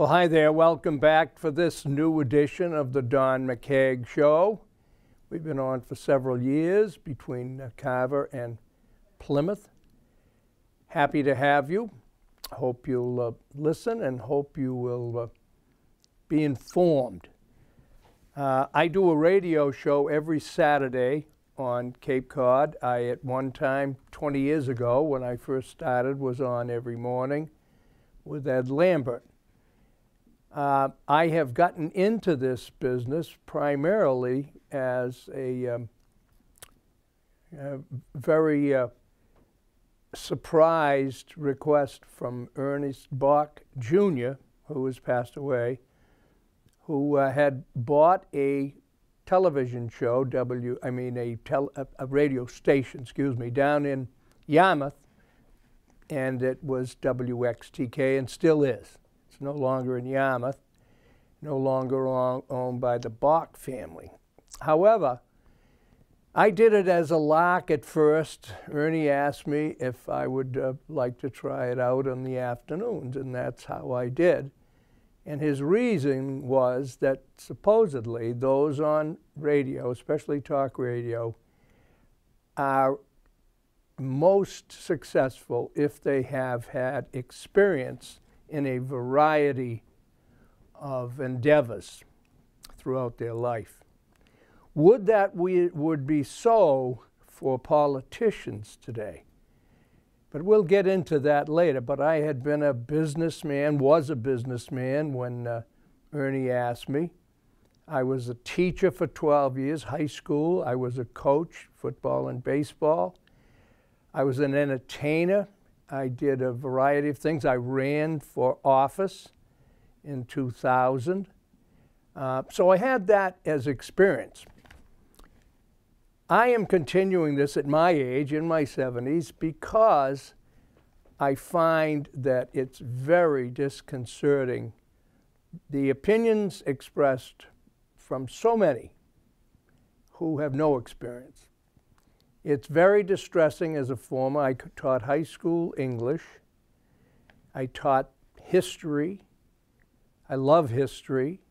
Well, hi there. Welcome back for this new edition of the Don McKeag Show. We've been on for several years between Carver and Plymouth. Happy to have you. Hope you'll uh, listen and hope you will uh, be informed. Uh, I do a radio show every Saturday on Cape Cod. I, at one time, 20 years ago, when I first started, was on every morning with Ed Lambert. Uh, I have gotten into this business primarily as a, um, a very uh, surprised request from Ernest Boch Jr., who has passed away, who uh, had bought a television show, W, I mean a, tel, a, a radio station, excuse me, down in Yarmouth, and it was WXTK and still is. No longer in Yarmouth, no longer owned by the Boch family. However, I did it as a lark at first. Ernie asked me if I would uh, like to try it out in the afternoons, and that's how I did. And his reason was that supposedly those on radio, especially talk radio, are most successful if they have had experience in a variety of endeavors throughout their life. Would that we would be so for politicians today? But we'll get into that later. But I had been a businessman, was a businessman when uh, Ernie asked me. I was a teacher for 12 years, high school. I was a coach, football and baseball. I was an entertainer. I did a variety of things. I ran for office in 2000. Uh, so I had that as experience. I am continuing this at my age, in my 70s, because I find that it's very disconcerting the opinions expressed from so many who have no experience. It's very distressing as a former. I taught high school English. I taught history. I love history.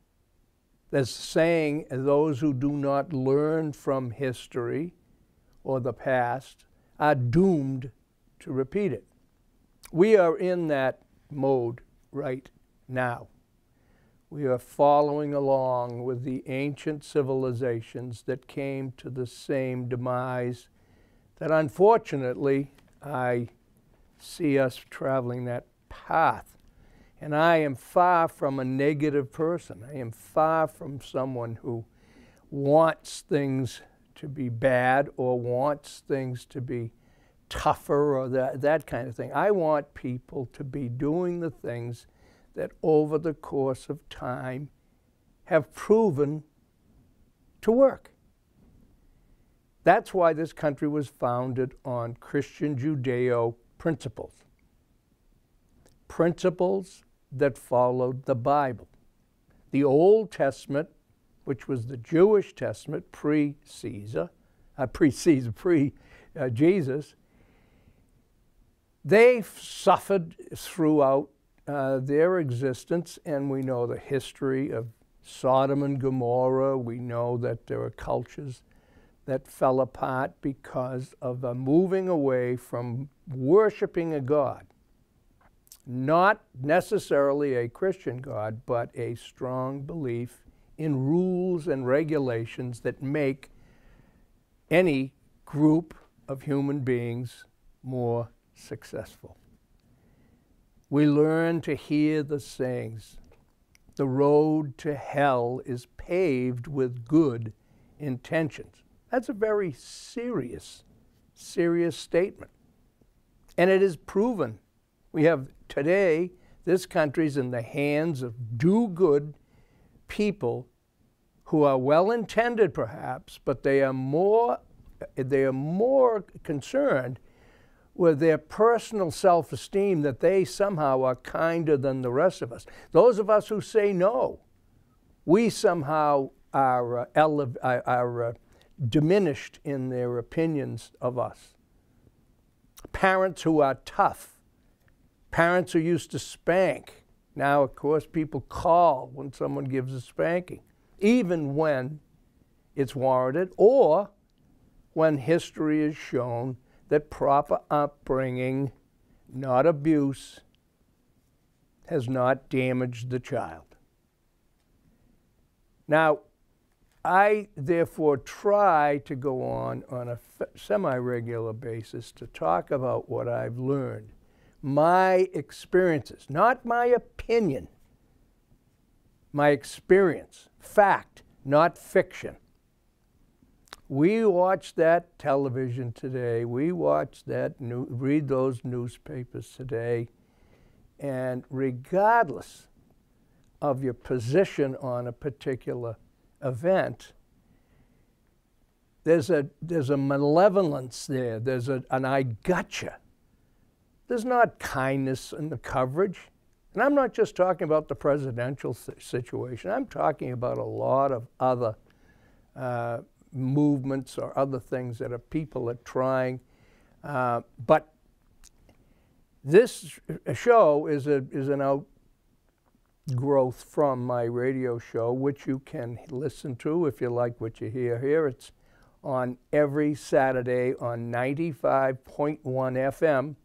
There's a saying those who do not learn from history or the past are doomed to repeat it. We are in that mode right now. We are following along with the ancient civilizations that came to the same demise that unfortunately I see us traveling that path and I am far from a negative person. I am far from someone who wants things to be bad or wants things to be tougher or that, that kind of thing. I want people to be doing the things that over the course of time have proven to work. That's why this country was founded on Christian Judeo principles. Principles that followed the Bible. The Old Testament, which was the Jewish Testament pre Caesar, uh, pre Caesar, pre uh, Jesus, they suffered throughout uh, their existence, and we know the history of Sodom and Gomorrah. We know that there are cultures that fell apart because of a moving away from worshiping a God not necessarily a Christian God, but a strong belief in rules and regulations that make any group of human beings more successful. We learn to hear the sayings the road to hell is paved with good intentions. That's a very serious, serious statement. And it is proven. We have Today, this country's in the hands of do good people who are well intended perhaps, but they are more they are more concerned with their personal self esteem that they somehow are kinder than the rest of us. Those of us who say no, we somehow are, uh, are uh, diminished in their opinions of us. Parents who are tough Parents who used to spank Now, of course, people call when someone gives a spanking, even when it's warranted or when history has shown that proper upbringing, not abuse, has not damaged the child. Now, I therefore try to go on on a semi regular basis to talk about what I've learned, my experiences, not my opinion, my experience, fact, not fiction. We watch that television today, we watch that, new, read those newspapers today, and regardless of your position on a particular event, there's a, there's a malevolence there. There's a, an I gotcha. There's not kindness in the coverage. And I'm not just talking about the presidential situation, I'm talking about a lot of other uh, movements or other things that are people are trying. Uh, but this show is, a, is an out, growth from my radio show, which you can listen to if you like what you hear here. It's on every Saturday on 95.1 FM,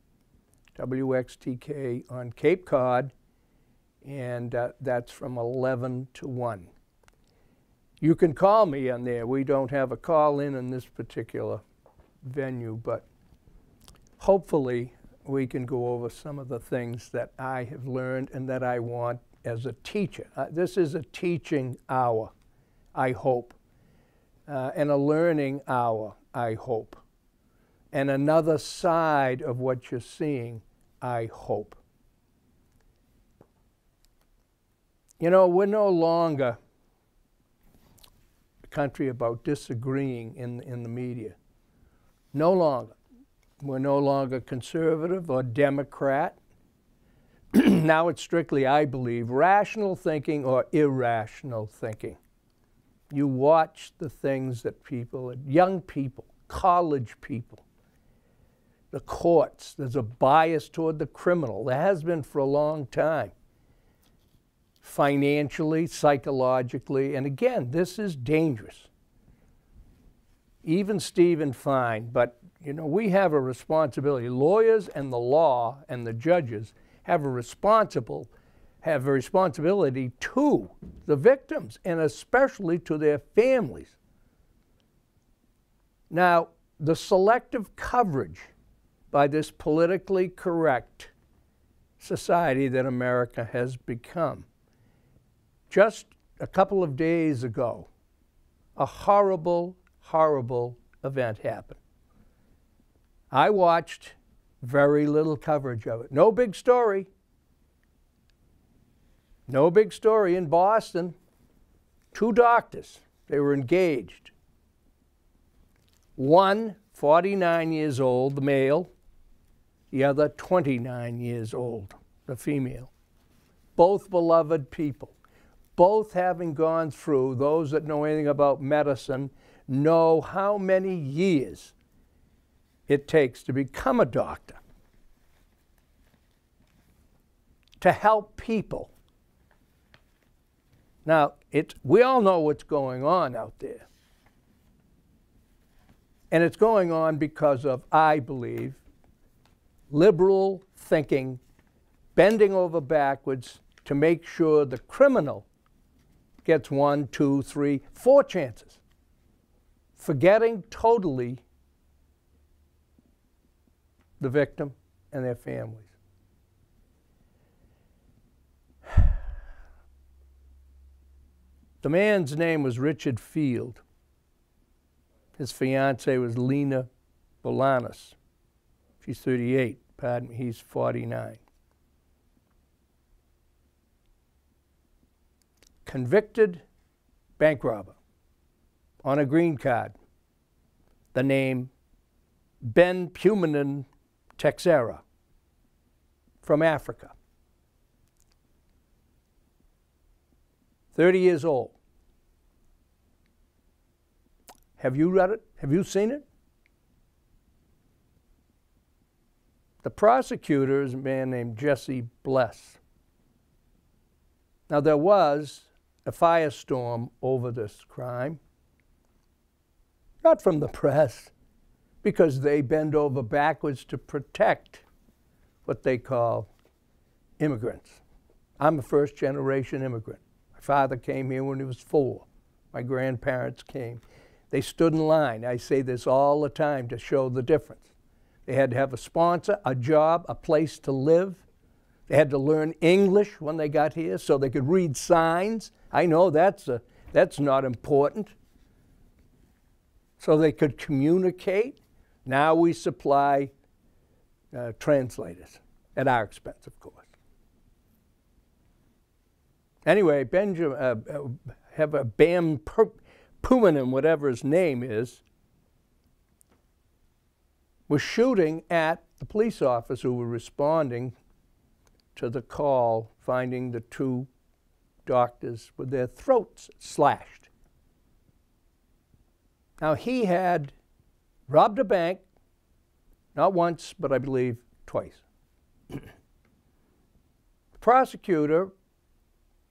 WXTK on Cape Cod, and uh, that's from 11 to 1. You can call me on there. We don't have a call in in this particular venue, but hopefully we can go over some of the things that I have learned and that I want as a teacher. Uh, this is a teaching hour, I hope, uh, and a learning hour, I hope, and another side of what you're seeing, I hope. You know, we're no longer a country about disagreeing in, in the media. No longer. We're no longer conservative or Democrat. now it's strictly, I believe, rational thinking or irrational thinking. You watch the things that people, young people, college people, the courts, there's a bias toward the criminal. There has been for a long time. Financially, psychologically, and again, this is dangerous. Even Stephen Fine, but you know, we have a responsibility. Lawyers and the law and the judges have a responsible have a responsibility to the victims and especially to their families. Now, the selective coverage by this politically correct society that America has become. Just a couple of days ago, a horrible, horrible event happened. I watched very little coverage of it. No big story. No big story in Boston. Two doctors, they were engaged. One, 49 years old, the male, the other, 29 years old, the female. Both beloved people. Both having gone through, those that know anything about medicine know how many years it takes to become a doctor, to help people. Now, it's, we all know what's going on out there. And it's going on because of, I believe, liberal thinking, bending over backwards to make sure the criminal gets one, two, three, four chances, forgetting totally the victim and their families. The man's name was Richard Field. His fiancee was Lina Bolanos. She's 38. Pardon me, he's 49. Convicted bank robber on a green card. The name Ben Pumanen Teixeira from Africa. 30 years old. Have you read it? Have you seen it? The prosecutor is a man named Jesse Bless. Now, there was a firestorm over this crime, not from the press, because they bend over backwards to protect what they call immigrants. I'm a first generation immigrant. My father came here when he was four. My grandparents came. They stood in line. I say this all the time to show the difference. They had to have a sponsor, a job, a place to live. They had to learn English when they got here so they could read signs. I know that's, a, that's not important. So they could communicate. Now we supply uh, translators at our expense, of course. Anyway, Benjamin, uh, uh, have a Bam Pumanen, whatever his name is, was shooting at the police officers who were responding to the call, finding the two doctors with their throats slashed. Now, he had robbed a bank, not once, but I believe twice. the prosecutor,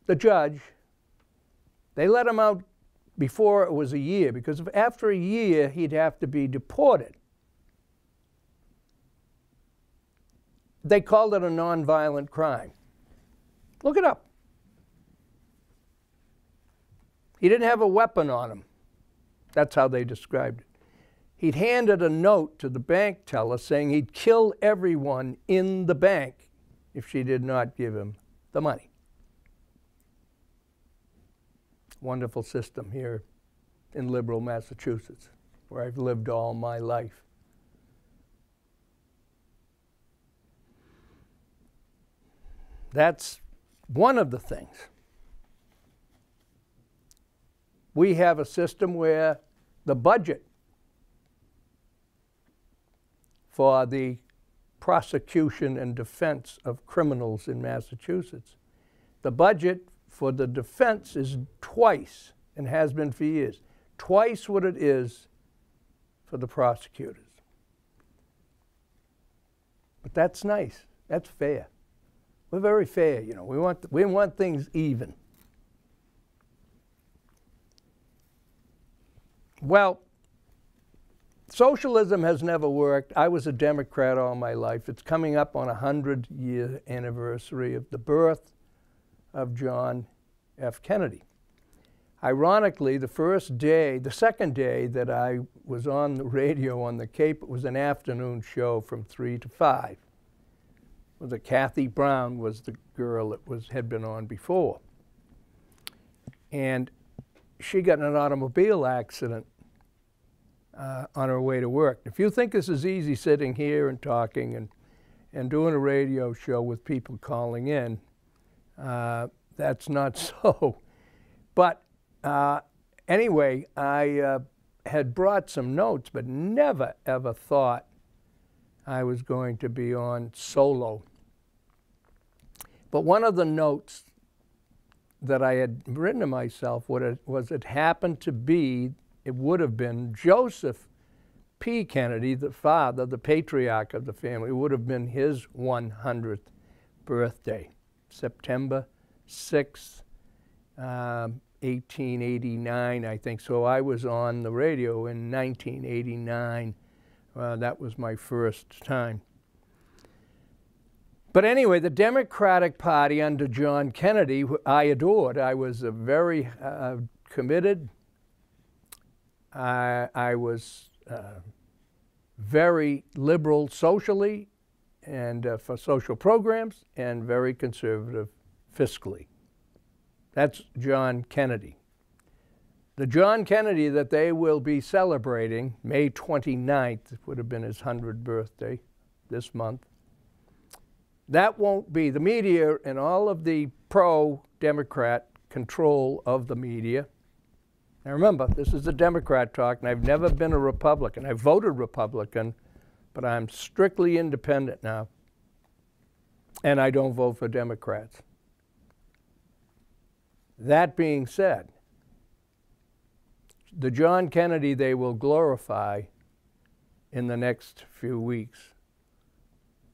the judge, they let him out before it was a year because after a year he'd have to be deported. They called it a nonviolent crime. Look it up. He didn't have a weapon on him. That's how they described it. He'd handed a note to the bank teller saying he'd kill everyone in the bank if she did not give him the money. Wonderful system here in liberal Massachusetts, where I've lived all my life. That's one of the things. We have a system where the budget for the prosecution and defense of criminals in Massachusetts. The budget for the defense is twice, and has been for years, twice what it is for the prosecutors. But that's nice. That's fair. We're very fair, you know. We want, we want things even. Well, socialism has never worked. I was a Democrat all my life. It's coming up on a 100 year anniversary of the birth of John F. Kennedy. Ironically, the first day, the second day that I was on the radio on the Cape, it was an afternoon show from 3 to 5 was Kathy Brown was the girl that was had been on before. And she got in an automobile accident uh, on our way to work. If you think this is easy sitting here and talking and, and doing a radio show with people calling in, uh, that's not so. But uh, anyway, I uh, had brought some notes, but never ever thought I was going to be on solo but one of the notes that I had written to myself was it happened to be, it would have been Joseph P. Kennedy, the father, the patriarch of the family, it would have been his 100th birthday, September 6th, um, 1889, I think. So I was on the radio in 1989. Uh, that was my first time. But anyway, the Democratic Party under John Kennedy, I adored. I was a very uh, committed. I, I was uh, very liberal socially and uh, for social programs, and very conservative fiscally. That's John Kennedy. The John Kennedy that they will be celebrating, May 29th, would have been his 100th birthday this month, that won't be the media and all of the pro Democrat control of the media. Now remember, this is a Democrat talk, and I've never been a Republican. I voted Republican, but I'm strictly independent now. And I don't vote for Democrats. That being said, the John Kennedy they will glorify in the next few weeks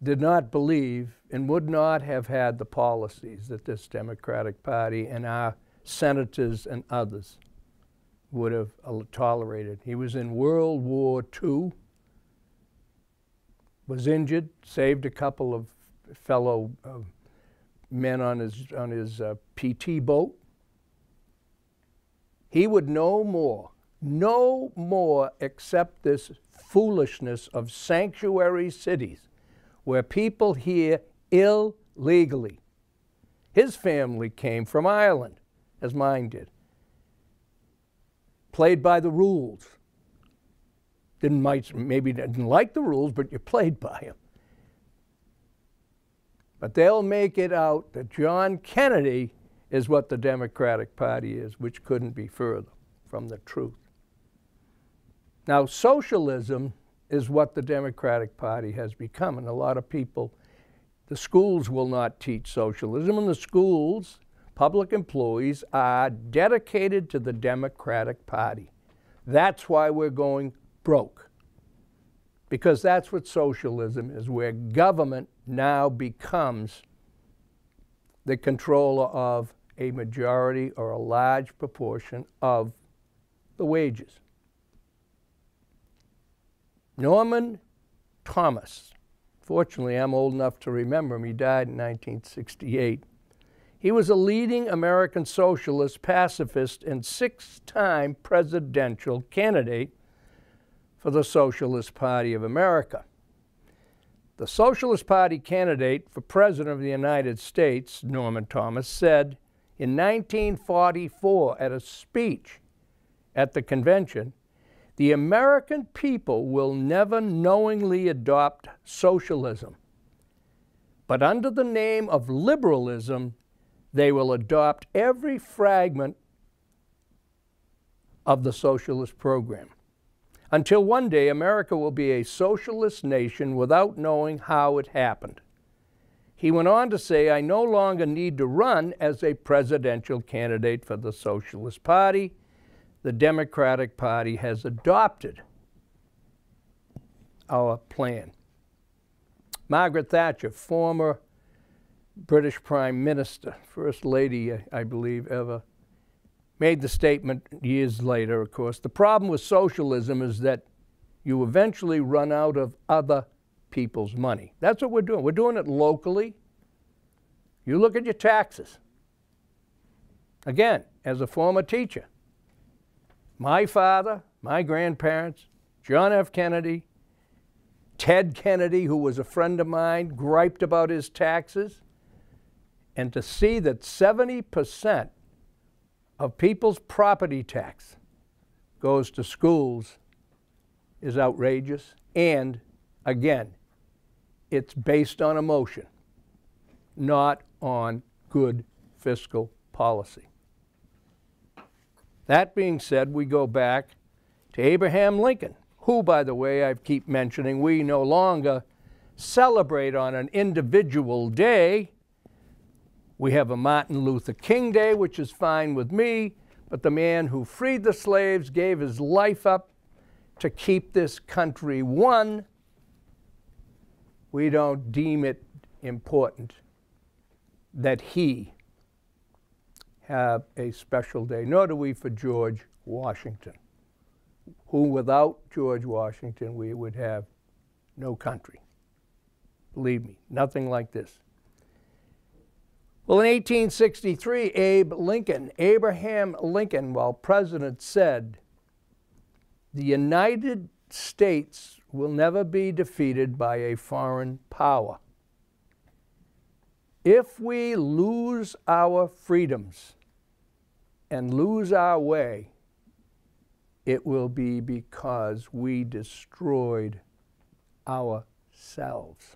did not believe and would not have had the policies that this Democratic Party and our senators and others would have tolerated. He was in World War II, was injured, saved a couple of fellow uh, men on his, on his uh, PT boat. He would no more, no more accept this foolishness of sanctuary cities where people here illegally. His family came from Ireland, as mine did. Played by the rules. Didn't might, maybe didn't like the rules, but you played by them. But they'll make it out that John Kennedy is what the Democratic Party is, which couldn't be further from the truth. Now, socialism is what the Democratic Party has become, and a lot of people, the schools will not teach socialism, and the schools, public employees, are dedicated to the Democratic Party. That's why we're going broke, because that's what socialism is, where government now becomes the controller of a majority or a large proportion of the wages. Norman Thomas, fortunately, I'm old enough to remember him, he died in 1968. He was a leading American socialist, pacifist, and six time presidential candidate for the Socialist Party of America. The Socialist Party candidate for President of the United States, Norman Thomas, said in 1944 at a speech at the convention the American people will never knowingly adopt socialism, but under the name of liberalism, they will adopt every fragment of the socialist program until one day America will be a socialist nation without knowing how it happened. He went on to say, I no longer need to run as a presidential candidate for the Socialist Party. The Democratic Party has adopted our plan. Margaret Thatcher, former British Prime Minister, First Lady, I believe, ever made the statement years later, of course. The problem with socialism is that you eventually run out of other people's money. That's what we're doing. We're doing it locally. You look at your taxes. Again, as a former teacher, my father, my grandparents, John F. Kennedy, Ted Kennedy, who was a friend of mine, griped about his taxes. And to see that 70% of people's property tax goes to schools is outrageous. And again, it's based on emotion, not on good fiscal policy. That being said, we go back to Abraham Lincoln, who, by the way, I keep mentioning, we no longer celebrate on an individual day we have a Martin Luther King Day, which is fine with me, but the man who freed the slaves gave his life up to keep this country one. We don't deem it important that he have a special day, nor do we for George Washington, who without George Washington we would have no country. Believe me, nothing like this. Well, in 1863, Abe Lincoln, Abraham Lincoln, while president, said, The United States will never be defeated by a foreign power. If we lose our freedoms and lose our way, it will be because we destroyed ourselves.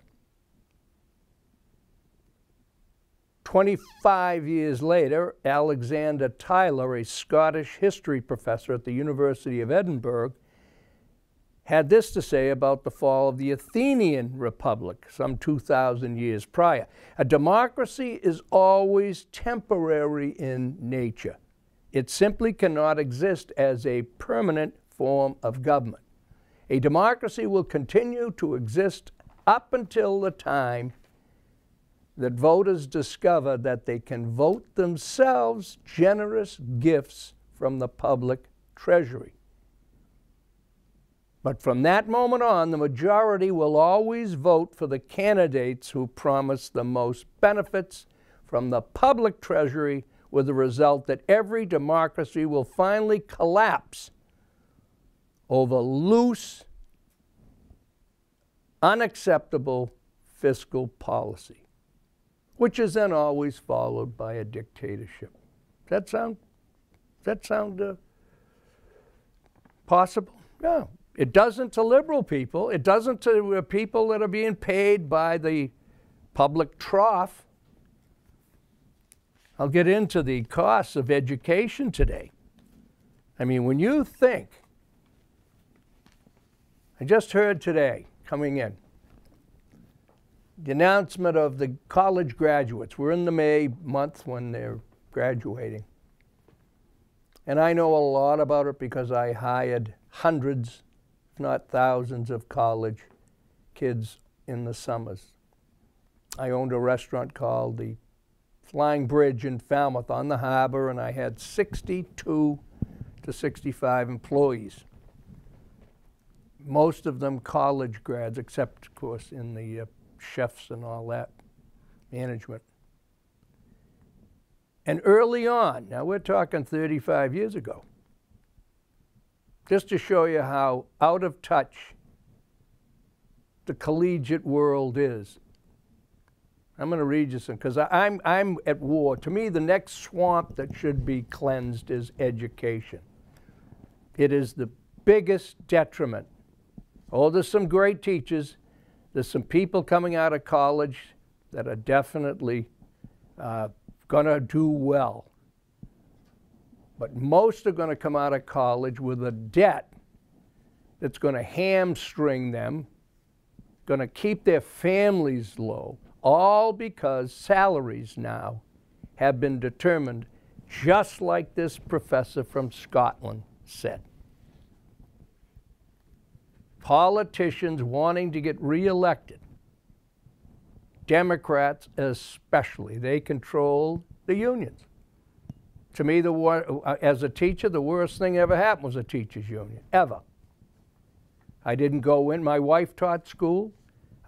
25 years later, Alexander Tyler, a Scottish history professor at the University of Edinburgh, had this to say about the fall of the Athenian Republic some 2,000 years prior. A democracy is always temporary in nature. It simply cannot exist as a permanent form of government. A democracy will continue to exist up until the time that voters discover that they can vote themselves generous gifts from the public treasury. But from that moment on, the majority will always vote for the candidates who promise the most benefits from the public treasury, with the result that every democracy will finally collapse over loose, unacceptable fiscal policy, which is then always followed by a dictatorship. Does that sound, that sound uh, possible? No. It doesn't to liberal people. It doesn't to uh, people that are being paid by the public trough. I'll get into the costs of education today. I mean, when you think, I just heard today coming in the announcement of the college graduates. We're in the May month when they're graduating. And I know a lot about it because I hired hundreds if not thousands, of college kids in the summers. I owned a restaurant called the Flying Bridge in Falmouth on the harbor, and I had 62 to 65 employees. Most of them college grads, except, of course, in the uh, chefs and all that management. And early on, now we're talking 35 years ago, just to show you how out of touch the collegiate world is. I'm going to read you some because I'm, I'm at war. To me, the next swamp that should be cleansed is education. It is the biggest detriment. Oh, there's some great teachers. There's some people coming out of college that are definitely uh, going to do well. But most are going to come out of college with a debt that's going to hamstring them, going to keep their families low, all because salaries now have been determined just like this professor from Scotland said. Politicians wanting to get reelected, Democrats especially, they control the unions. To me, the uh, as a teacher, the worst thing ever happened was a teachers' union, ever. I didn't go in. My wife taught school.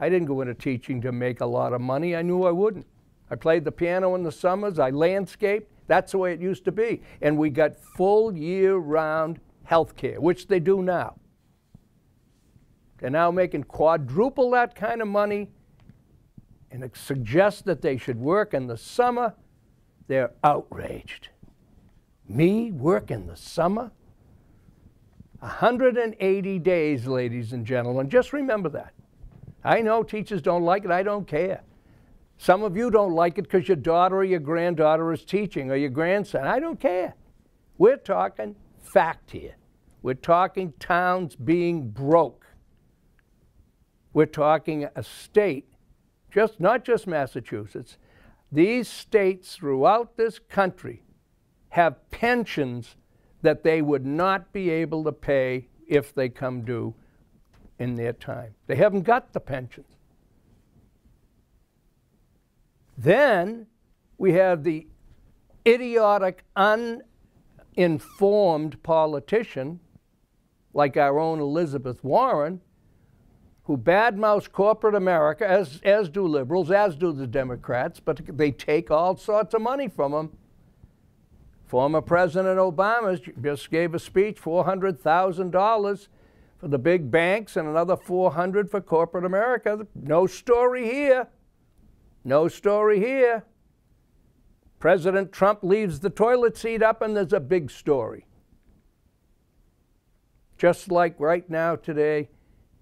I didn't go into teaching to make a lot of money. I knew I wouldn't. I played the piano in the summers. I landscaped. That's the way it used to be. And we got full year-round health care, which they do now. They're now making quadruple that kind of money and suggest that they should work in the summer. They're outraged. Me work in the summer? 180 days, ladies and gentlemen. Just remember that. I know teachers don't like it. I don't care. Some of you don't like it because your daughter or your granddaughter is teaching or your grandson. I don't care. We're talking fact here. We're talking towns being broke. We're talking a state, just not just Massachusetts, these states throughout this country have pensions that they would not be able to pay if they come due in their time. They haven't got the pensions. Then we have the idiotic, uninformed politician like our own Elizabeth Warren, who badmouths corporate America, as, as do liberals, as do the Democrats, but they take all sorts of money from them Former President Obama just gave a speech, $400,000 for the big banks and another 400 for corporate America. No story here. No story here. President Trump leaves the toilet seat up and there's a big story. Just like right now today,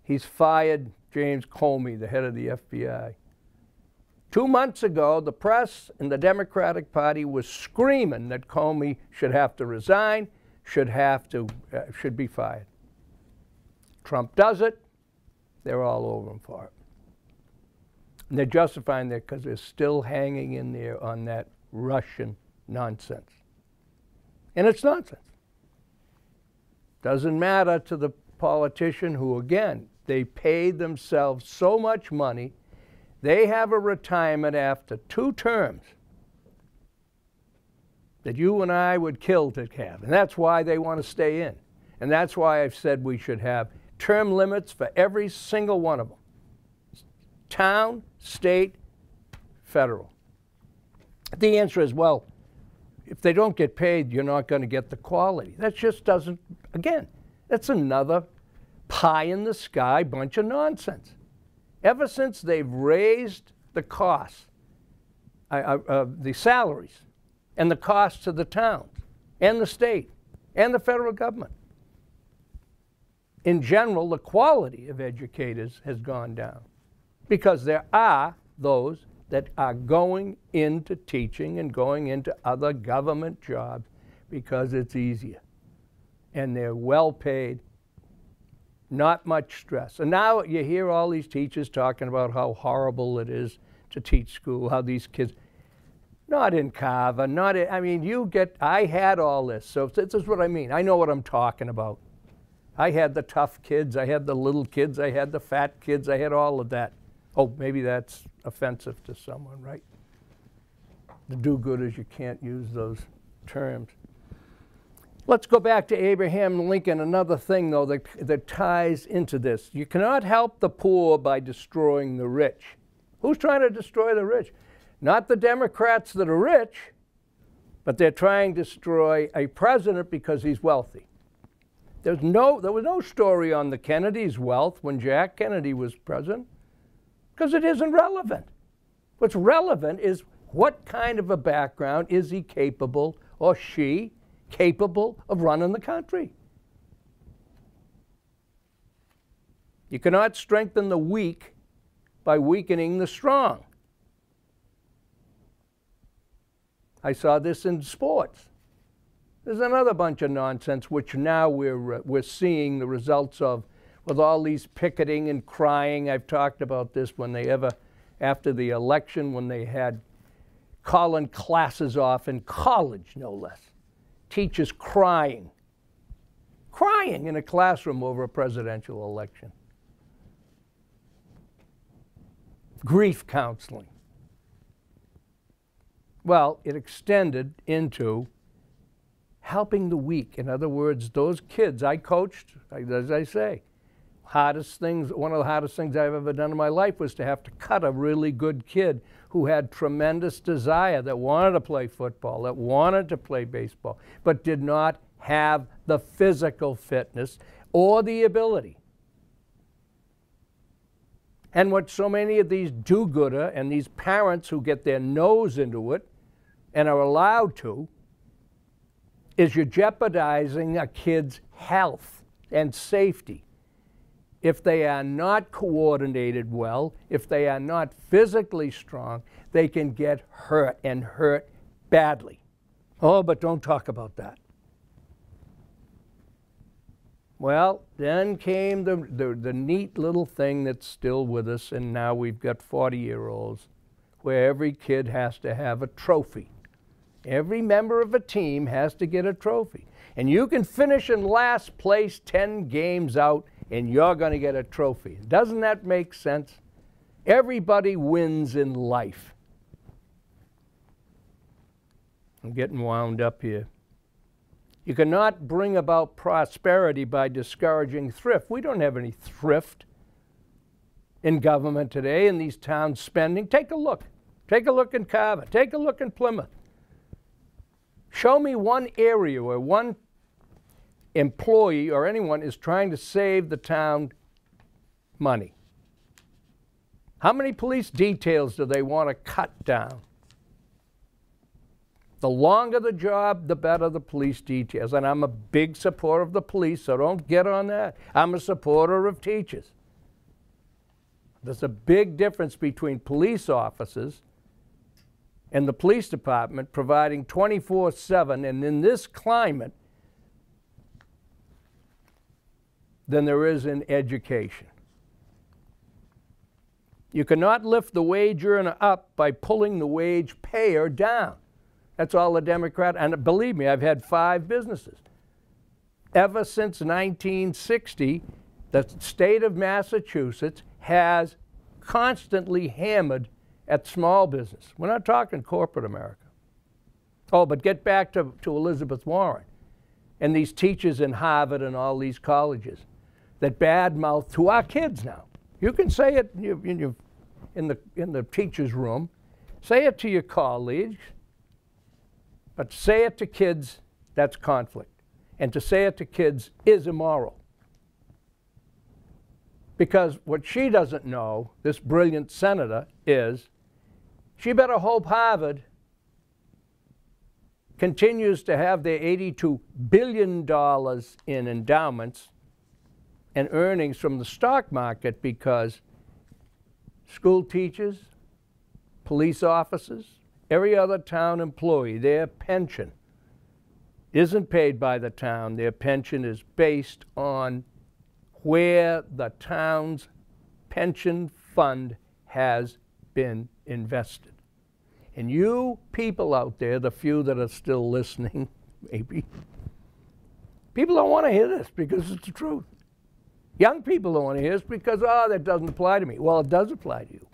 he's fired James Comey, the head of the FBI. Two months ago, the press and the Democratic Party was screaming that Comey should have to resign, should have to, uh, should be fired. Trump does it, they're all over him for it. And they're justifying that because they're still hanging in there on that Russian nonsense. And it's nonsense. Doesn't matter to the politician who, again, they pay themselves so much money, they have a retirement after two terms that you and I would kill to have. And that's why they want to stay in. And that's why I've said we should have term limits for every single one of them town, state, federal. The answer is well, if they don't get paid, you're not going to get the quality. That just doesn't, again, that's another pie in the sky bunch of nonsense. Ever since they've raised the costs, uh, uh, uh, the salaries, and the costs to the towns, and the state, and the federal government, in general, the quality of educators has gone down because there are those that are going into teaching and going into other government jobs because it's easier. And they're well paid, not much stress. And now you hear all these teachers talking about how horrible it is to teach school, how these kids, not in Carver, not in, I mean, you get, I had all this. So this is what I mean. I know what I'm talking about. I had the tough kids, I had the little kids, I had the fat kids, I had all of that. Oh, maybe that's offensive to someone, right? The do gooders, you can't use those terms. Let's go back to Abraham Lincoln. Another thing, though, that, that ties into this. You cannot help the poor by destroying the rich. Who's trying to destroy the rich? Not the Democrats that are rich, but they're trying to destroy a president because he's wealthy. There's no, there was no story on the Kennedys' wealth when Jack Kennedy was president because it isn't relevant. What's relevant is what kind of a background is he capable or she capable of running the country? You cannot strengthen the weak by weakening the strong. I saw this in sports. There's another bunch of nonsense which now we're, uh, we're seeing the results of with all these picketing and crying. I've talked about this when they ever, after the election, when they had calling classes off in college, no less. Teachers crying, crying in a classroom over a presidential election. Grief counseling. Well, it extended into helping the weak. In other words, those kids I coached, as I say, hardest things, one of the hardest things I've ever done in my life was to have to cut a really good kid who had tremendous desire, that wanted to play football, that wanted to play baseball, but did not have the physical fitness or the ability. And what so many of these do gooder and these parents who get their nose into it and are allowed to is you're jeopardizing a kid's health and safety. If they are not coordinated well, if they are not physically strong, they can get hurt and hurt badly. Oh, but don't talk about that. Well, then came the, the, the, neat little thing that's still with us, and now we've got 40 year olds where every kid has to have a trophy. Every member of a team has to get a trophy. And you can finish in last place 10 games out and you're going to get a trophy. Doesn't that make sense? Everybody wins in life. I'm getting wound up here. You cannot bring about prosperity by discouraging thrift. We don't have any thrift in government today in these towns spending. Take a look. Take a look in Carver. Take a look in Plymouth. Show me one area where one employee or anyone is trying to save the town money. How many police details do they want to cut down? The longer the job, the better the police details. And I'm a big supporter of the police, so don't get on that. I'm a supporter of teachers. There's a big difference between police officers and the police department providing 24 7, and in this climate, than there is in education. You cannot lift the wage earner up by pulling the wage payer down. That's all the Democrat, and believe me, I've had five businesses. Ever since 1960, the state of Massachusetts has constantly hammered at small business. We're not talking corporate America. Oh, but get back to, to Elizabeth Warren and these teachers in Harvard and all these colleges that bad mouth to our kids now. You can say it in, in, in, the, in the teacher's room, say it to your colleagues, but say it to kids, that's conflict. And to say it to kids is immoral. Because what she doesn't know, this brilliant senator, is she better hope Harvard continues to have their $82 billion in endowments and earnings from the stock market because school teachers, police officers, every other town employee, their pension isn't paid by the town. Their pension is based on where the town's pension fund has been invested. And you people out there, the few that are still listening, maybe, people don't want to hear this because it's the truth. Young people don't want to hear this because, oh, that doesn't apply to me. Well, it does apply to you.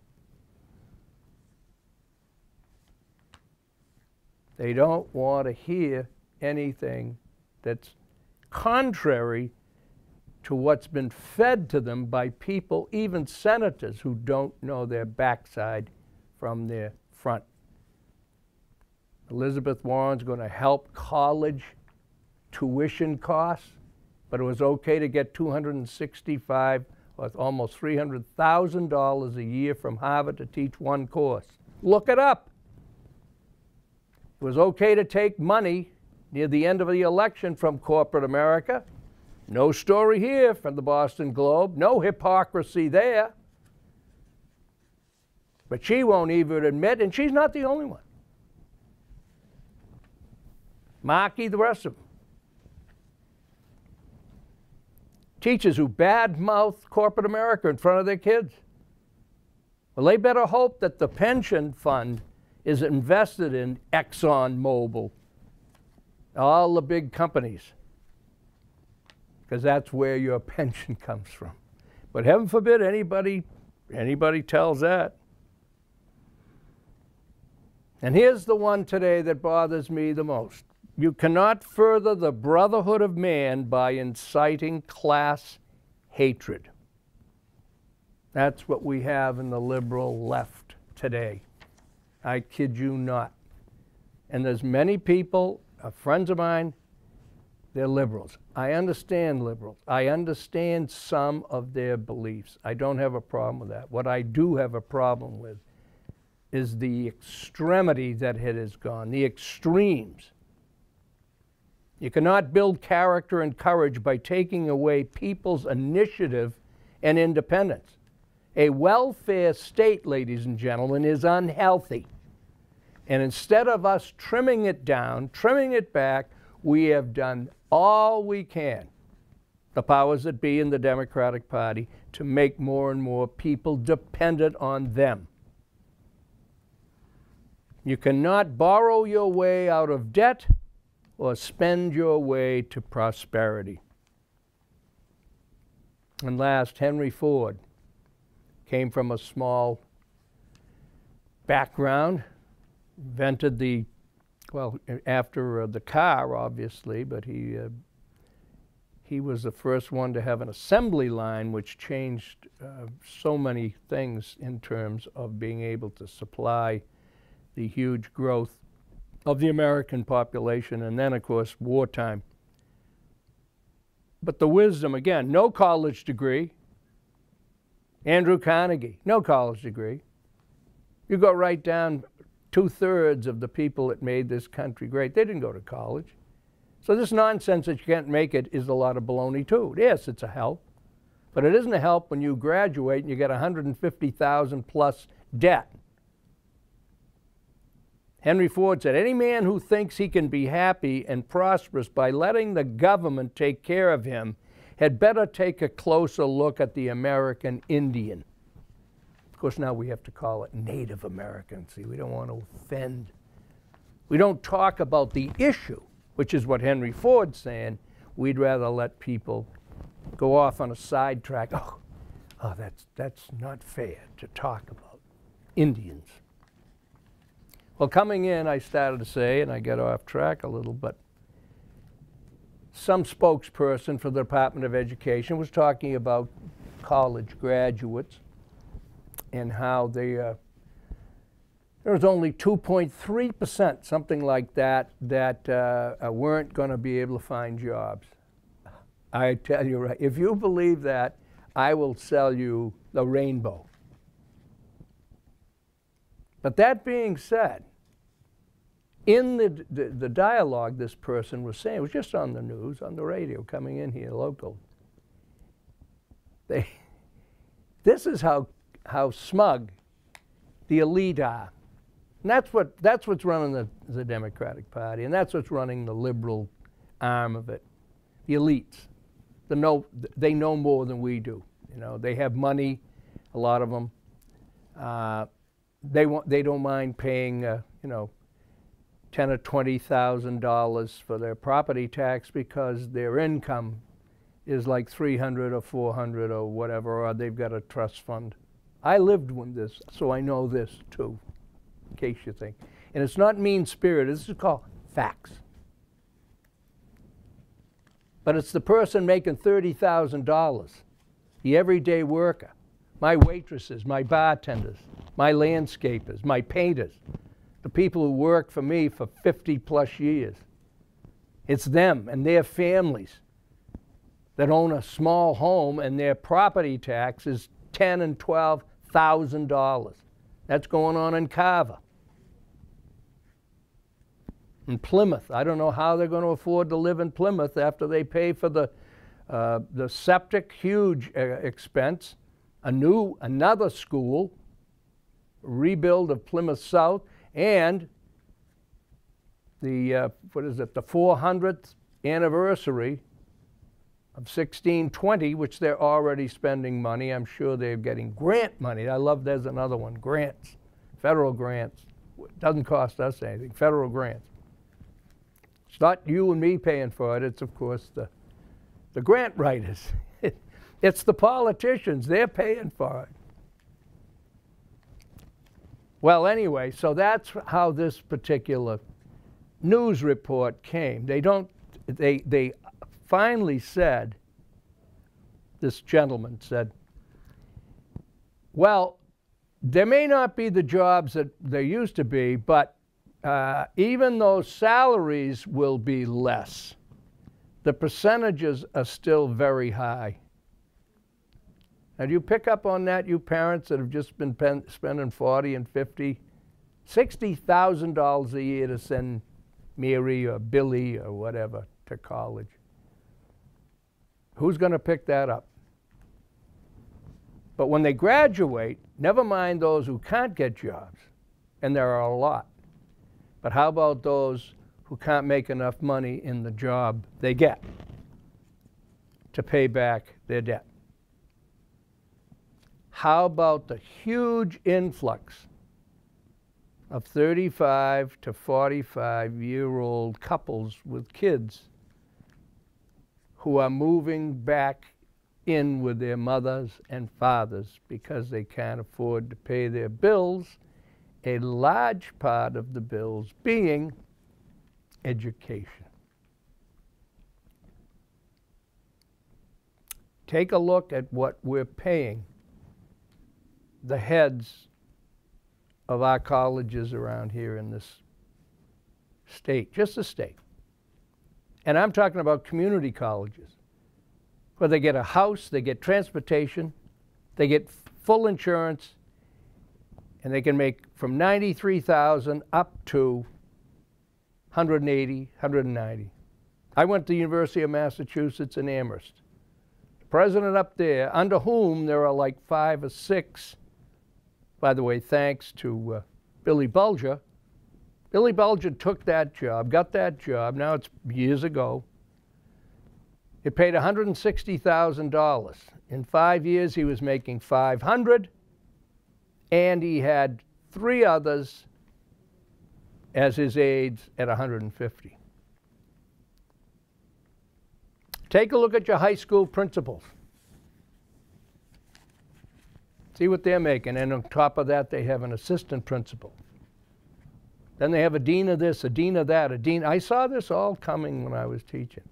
They don't want to hear anything that's contrary to what's been fed to them by people, even senators, who don't know their backside from their front. Elizabeth Warren's going to help college tuition costs, but it was okay to get 265 or almost $300,000 a year from Harvard to teach one course. Look it up. It was okay to take money near the end of the election from corporate America. No story here from the Boston Globe. No hypocrisy there. But she won't even admit, and she's not the only one. Markey, the rest of them. Teachers who badmouth corporate America in front of their kids. Well, they better hope that the pension fund is invested in Exxon Mobil, all the big companies, because that's where your pension comes from. But heaven forbid anybody anybody tells that. And here's the one today that bothers me the most. You cannot further the brotherhood of man by inciting class hatred. That's what we have in the liberal left today. I kid you not. And there's many people, uh, friends of mine, they're liberals. I understand liberals. I understand some of their beliefs. I don't have a problem with that. What I do have a problem with is the extremity that it has gone, the extremes. You cannot build character and courage by taking away people's initiative and independence. A welfare state, ladies and gentlemen, is unhealthy. And instead of us trimming it down, trimming it back, we have done all we can, the powers that be in the Democratic Party, to make more and more people dependent on them. You cannot borrow your way out of debt or spend your way to prosperity. And last, Henry Ford came from a small background, invented the, well, after uh, the car, obviously, but he, uh, he was the first one to have an assembly line which changed uh, so many things in terms of being able to supply the huge growth of the American population, and then, of course, wartime. But the wisdom, again, no college degree. Andrew Carnegie, no college degree. You go right down two thirds of the people that made this country great, they didn't go to college. So this nonsense that you can't make it is a lot of baloney too. Yes, it's a help, but it isn't a help when you graduate and you get 150,000 plus debt. Henry Ford said, Any man who thinks he can be happy and prosperous by letting the government take care of him had better take a closer look at the American Indian. Of course, now we have to call it Native American. See, we don't want to offend. We don't talk about the issue, which is what Henry Ford's saying. We'd rather let people go off on a sidetrack. Oh, oh, that's that's not fair to talk about Indians. Well, coming in, I started to say, and I got off track a little, but some spokesperson for the Department of Education was talking about college graduates and how they uh, there was only 2.3%, something like that, that uh, uh weren't going to be able to find jobs. I tell you right, if you believe that, I will sell you the rainbow. But that being said, in the, the, the, dialogue this person was saying, it was just on the news, on the radio, coming in here local. They, this is how, how smug the elite are. And that's, what, that's what's running the, the Democratic Party, and that's what's running the liberal arm of it. The elites. The know, they know more than we do. You know, they have money, a lot of them. Uh, they, want, they don't mind paying, uh, you know, ten or twenty thousand dollars for their property tax because their income is like three hundred or four hundred or whatever, or they've got a trust fund. I lived with this, so I know this too, in case you think. And it's not mean spirited, this is called facts. But it's the person making $30,000, the everyday worker, my waitresses, my bartenders, my landscapers, my painters, the people who work for me for 50 plus years. It's them and their families that own a small home and their property tax is ten and twelve thousand dollars. That's going on in Carver. In Plymouth, I don't know how they're going to afford to live in Plymouth after they pay for the uh, the septic, huge uh, expense, a new another school, rebuild of Plymouth South, and the, uh, what is it, the 400th anniversary of 1620, which they're already spending money. I'm sure they're getting grant money. I love there's another one grants, federal grants. It Doesn't cost us anything, federal grants. It's not you and me paying for it, it's, of course, the, the grant writers. it's the politicians, they're paying for it. Well, anyway, so that's how this particular news report came. They don't, they, they finally said, this gentleman said, well, there may not be the jobs that there used to be, but uh, even though salaries will be less, the percentages are still very high. Now, do you pick up on that, you parents that have just been pen, spending 40 and 50, $60,000 a year to send Mary or Billy or whatever to college? Who's going to pick that up? But when they graduate, never mind those who can't get jobs, and there are a lot. But how about those who can't make enough money in the job they get to pay back their debt? How about the huge influx of 35 to 45 year old couples with kids who are moving back in with their mothers and fathers because they can't afford to pay their bills, a large part of the bills being education. Take a look at what we're paying the heads of our colleges around here in this state, just the state. And I'm talking about community colleges where they get a house, they get transportation, they get full insurance, and they can make from 93,000 up to 180, 190. I went to the University of Massachusetts in Amherst. The president up there, under whom there are like five or six by the way, thanks to uh, Billy Bulger. Billy Bulger took that job, got that job. Now it's years ago. It paid $160,000. In five years, he was making 500, and he had three others as his aides at 150. Take a look at your high school principals. See what they're making. And on top of that, they have an assistant principal. Then they have a dean of this, a dean of that, a dean. I saw this all coming when I was teaching.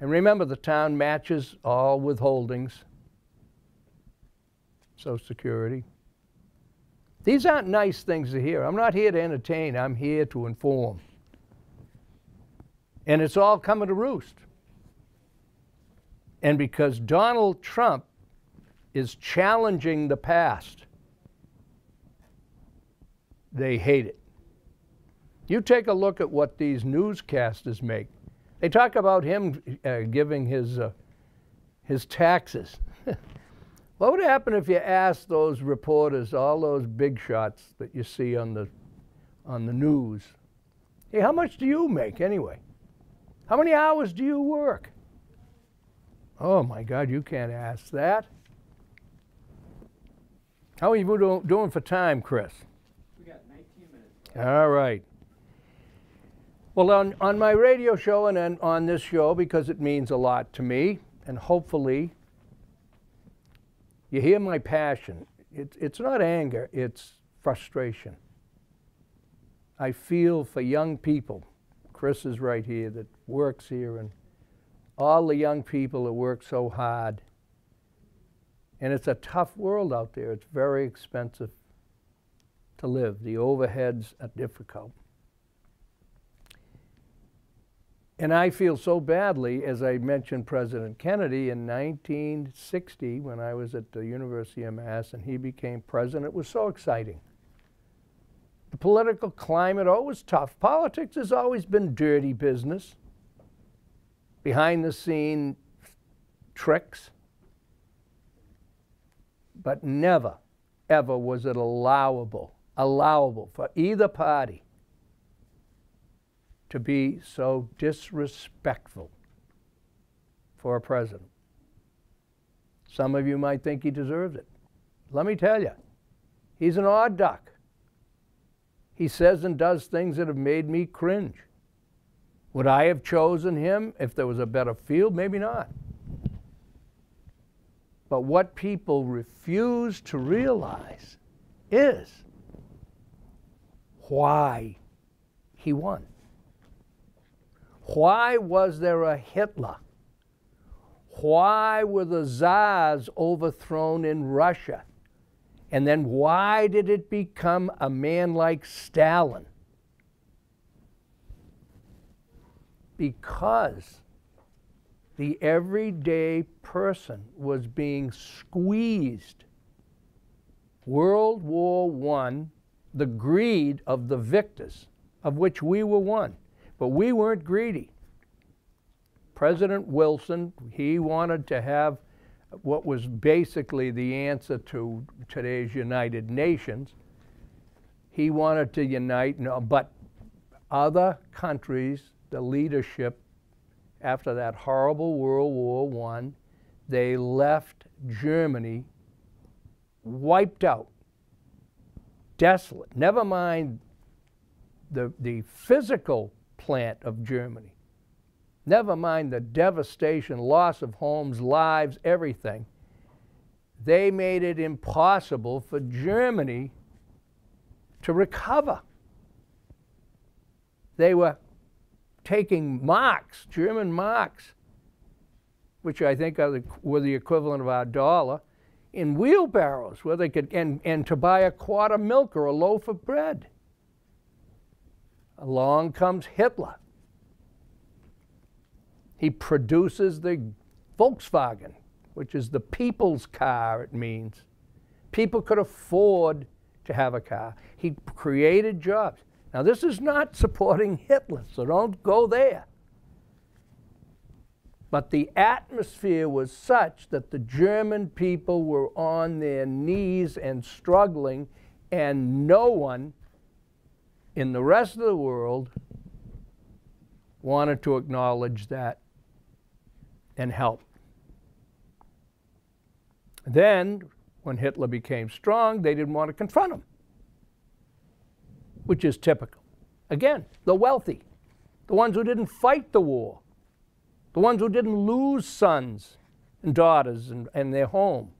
And remember, the town matches all withholdings, Social Security. These aren't nice things to hear. I'm not here to entertain, I'm here to inform. And it's all coming to roost. And because Donald Trump is challenging the past, they hate it. You take a look at what these newscasters make. They talk about him uh, giving his, uh, his taxes. what would happen if you asked those reporters, all those big shots that you see on the, on the news, hey, how much do you make anyway? How many hours do you work? Oh my God, you can't ask that. How are you do doing for time, Chris? We got 19 minutes. All right. Well, on, on my radio show and then on this show, because it means a lot to me, and hopefully you hear my passion. It, it's not anger, it's frustration. I feel for young people. Chris is right here that works here, and all the young people that work so hard. And it's a tough world out there. It's very expensive to live. The overheads are difficult. And I feel so badly, as I mentioned President Kennedy in 1960 when I was at the University of Mass and he became president. It was so exciting. The political climate oh, always tough. Politics has always been dirty business, behind the scene tricks. But never, ever was it allowable, allowable for either party to be so disrespectful for a president. Some of you might think he deserves it. Let me tell you, he's an odd duck. He says and does things that have made me cringe. Would I have chosen him if there was a better field? Maybe not. But what people refuse to realize is why he won. Why was there a Hitler? Why were the czars overthrown in Russia? And then why did it become a man like Stalin? Because the everyday person was being squeezed. World War I, the greed of the victors, of which we were one. But we weren't greedy. President Wilson, he wanted to have what was basically the answer to today's United Nations. He wanted to unite, but other countries, the leadership, after that horrible World War I, they left Germany wiped out, desolate. Never mind the, the physical plant of Germany. Never mind the devastation, loss of homes, lives, everything. They made it impossible for Germany to recover. They were taking marks, German marks, which I think the, were the equivalent of our dollar, in wheelbarrows where they could, and, and to buy a quart of milk or a loaf of bread. Along comes Hitler. He produces the Volkswagen, which is the people's car, it means. People could afford to have a car. He created jobs. Now, this is not supporting Hitler, so don't go there. But the atmosphere was such that the German people were on their knees and struggling, and no one in the rest of the world wanted to acknowledge that and help. Then, when Hitler became strong, they didn't want to confront him, which is typical. Again, the wealthy. the ones who didn't fight the war, the ones who didn't lose sons and daughters and, and their home.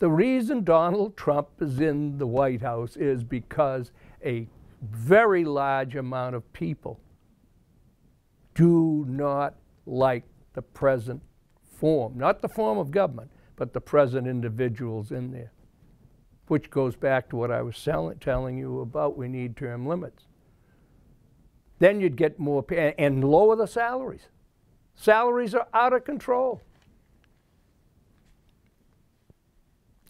The reason Donald Trump is in the White House is because a very large amount of people do not like the present form, not the form of government, but the present individuals in there, which goes back to what I was telling you about we need term limits. Then you'd get more pay and lower the salaries. Salaries are out of control.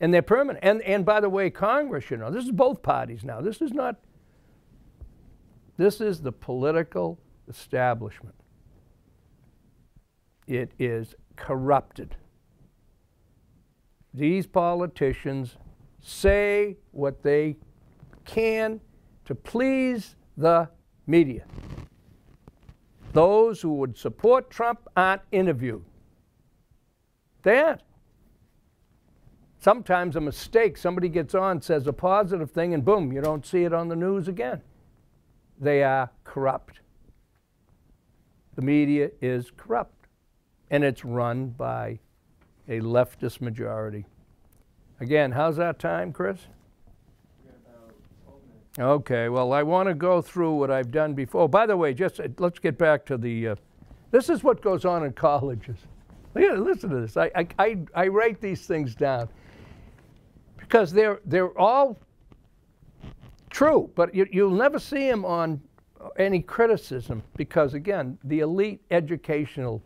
And they're permanent. And, and by the way, Congress, you know, this is both parties now. This is not, this is the political establishment. It is corrupted. These politicians say what they can to please the media. Those who would support Trump aren't interviewed. They aren't. Sometimes a mistake, somebody gets on, says a positive thing, and boom, you don't see it on the news again. They are corrupt. The media is corrupt, and it's run by a leftist majority. Again, how's that time, Chris? Okay, well, I want to go through what I've done before. By the way, just uh, let's get back to the. Uh, this is what goes on in colleges. Listen to this. I, I, I, I write these things down because they're, they're all true, but you, you'll never see them on any criticism because, again, the elite educational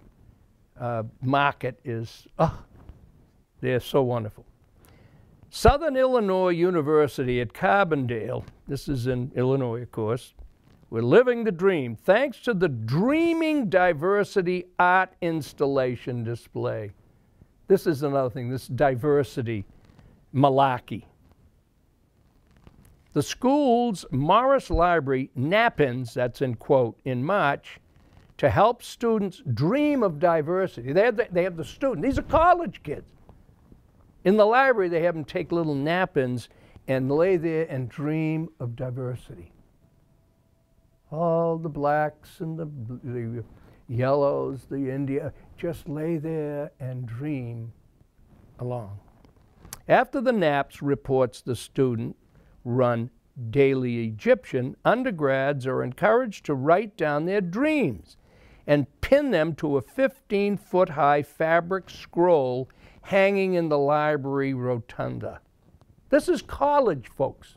uh, market is, oh, they're so wonderful. Southern Illinois University at Carbondale, this is in Illinois, of course, we're living the dream thanks to the Dreaming Diversity Art Installation Display. This is another thing, this diversity malarkey. The school's Morris Library napkins, that's in quote, in March, to help students dream of diversity. They have the, they have the student, these are college kids. In the library, they have them take little napkins and lay there and dream of diversity. All the blacks and the, the yellows, the India, just lay there and dream along. After the NAPS reports the student run Daily Egyptian, undergrads are encouraged to write down their dreams and pin them to a 15 foot high fabric scroll hanging in the library rotunda. This is college, folks.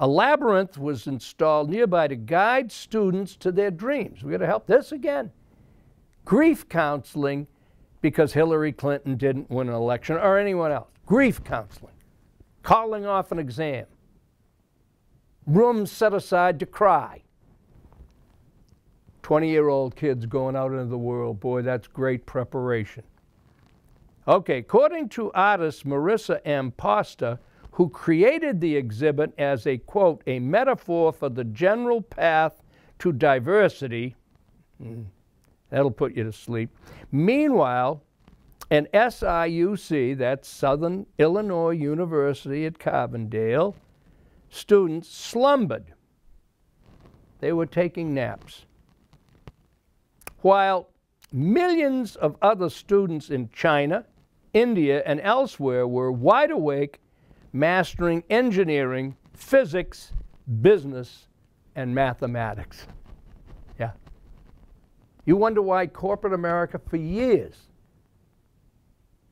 A labyrinth was installed nearby to guide students to their dreams. We're going to help this again. Grief counseling because Hillary Clinton didn't win an election or anyone else. Grief counseling, calling off an exam, rooms set aside to cry. 20 year old kids going out into the world. Boy, that's great preparation. Okay, according to artist Marissa M. Posta, who created the exhibit as a quote, a metaphor for the general path to diversity, hmm, that'll put you to sleep. Meanwhile, an SIUC, that's Southern Illinois University at Carbondale, students slumbered. They were taking naps while millions of other students in China, India, and elsewhere were wide awake, mastering engineering, physics, business, and mathematics. Yeah. You wonder why corporate America for years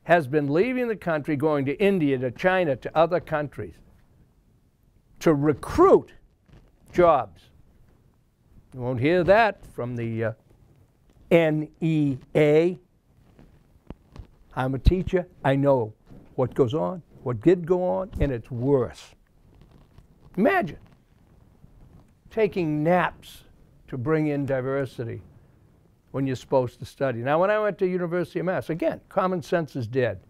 has been leaving the country, going to India, to China, to other countries to recruit jobs. You won't hear that from the uh, NEA. I'm a teacher. I know what goes on, what did go on, and it's worse. Imagine taking naps to bring in diversity when you're supposed to study. Now, when I went to University of Mass, again, common sense is dead.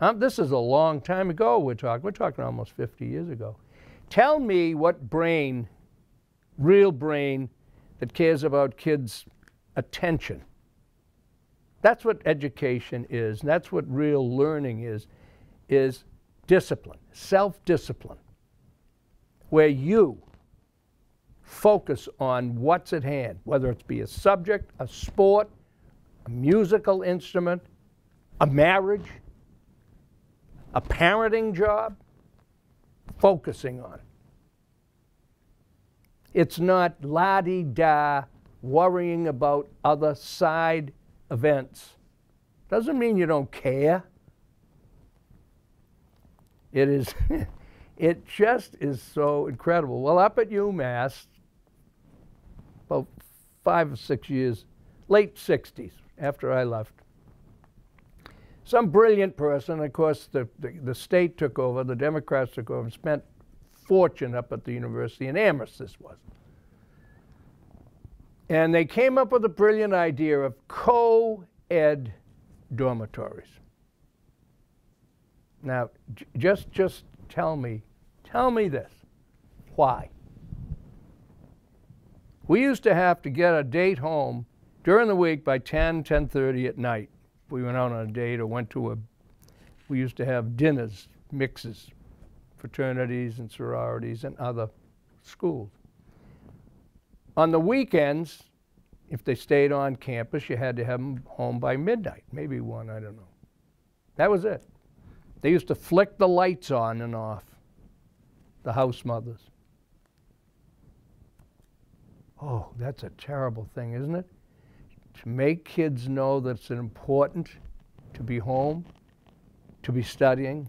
Um, this is a long time ago we're talking. We're talking almost 50 years ago. Tell me what brain, real brain, that cares about kids' attention. That's what education is, and that's what real learning is, is discipline, self-discipline. where you focus on what's at hand, whether it be a subject, a sport, a musical instrument, a marriage, a parenting job, focusing on it. It's not la di da worrying about other side events. Doesn't mean you don't care. It is, it just is so incredible. Well, up at UMass, about five or six years, late 60s, after I left, some brilliant person, of course, the, the, the state took over, the Democrats took over, and spent fortune up at the university in Amherst, this was. And they came up with a brilliant idea of co ed dormitories. Now, just, just tell me, tell me this. Why? We used to have to get a date home during the week by 10, 10.30 at night. We went out on a date or went to a, we used to have dinners, mixes, fraternities and sororities and other schools. On the weekends, if they stayed on campus, you had to have them home by midnight, maybe one, I don't know. That was it. They used to flick the lights on and off, the house mothers. Oh, that's a terrible thing, isn't it? To make kids know that it's important to be home, to be studying,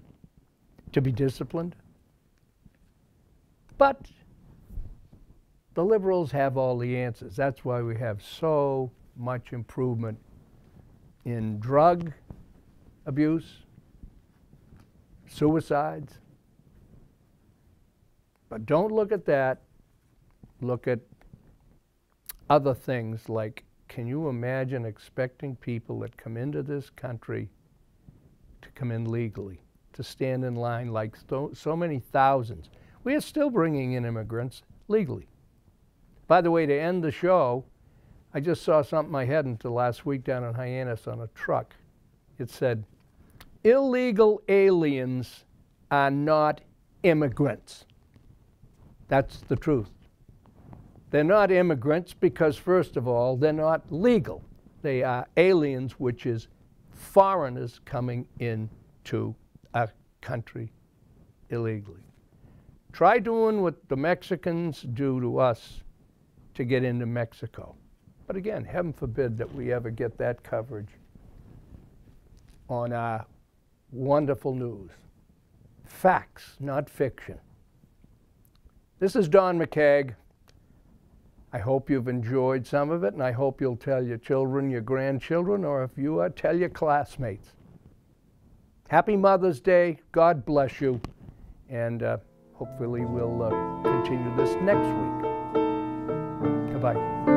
to be disciplined. But the liberals have all the answers. That's why we have so much improvement in drug abuse, suicides. But don't look at that. Look at other things like can you imagine expecting people that come into this country to come in legally, to stand in line like so, so many thousands? We are still bringing in immigrants legally. By the way, to end the show, I just saw something I hadn't until last week down in Hyannis on a truck. It said, illegal aliens are not immigrants. That's the truth. They're not immigrants because, first of all, they're not legal. They are aliens, which is foreigners coming into a country illegally. Try doing what the Mexicans do to us to get into Mexico. But again, heaven forbid that we ever get that coverage on our wonderful news. Facts, not fiction. This is Don McKeag. I hope you've enjoyed some of it, and I hope you'll tell your children, your grandchildren, or if you are, tell your classmates. Happy Mother's Day. God bless you. And uh, hopefully, we'll uh, continue this next week. Goodbye.